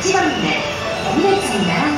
8番で2列に並